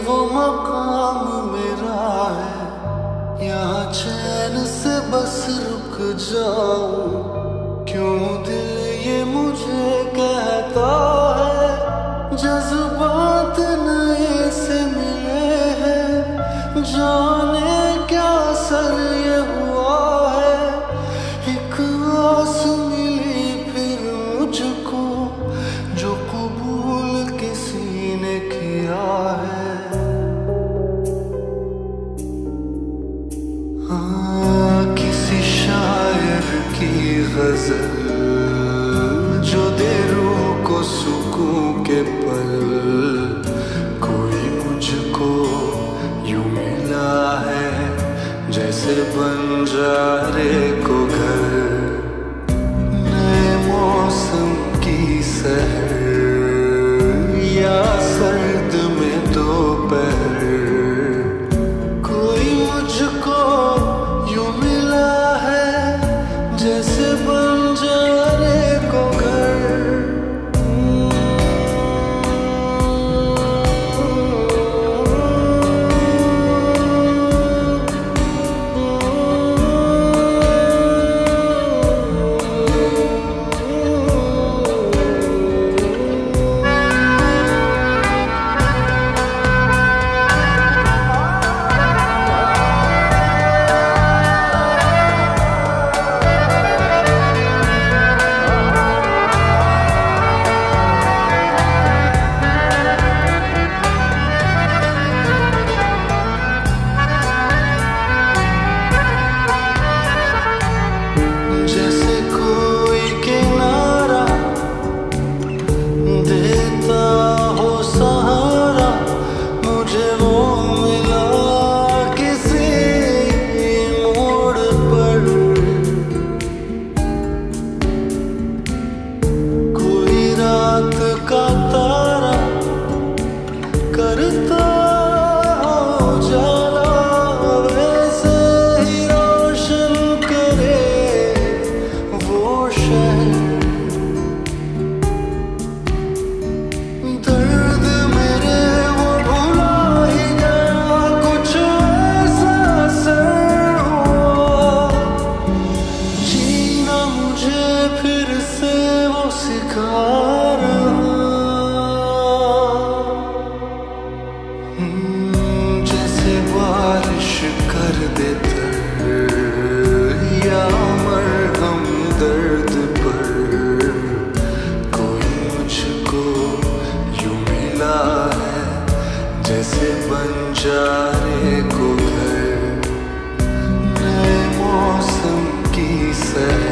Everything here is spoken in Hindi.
वो मकाम मेरा है। यहाँ चैन से बस रुक जाऊँ। क्यों दिल ये मुझे कहता है? जज्बात नए से मिले हैं। जाने क्या सर के पल, कोई मुझको यू मिला है, जैसे बन बंजारे को घर। नए मौसम की सहर या सर्द में दोपहर। कोई मुझको यूँ मिला है, जैसे बंजारे फिर से वो सिखा रहा हम्म, जैसे बारिश कर देता या मर हम दर्द पर। कोई मुझको यू मिला है, जैसे को घर मौसम की सर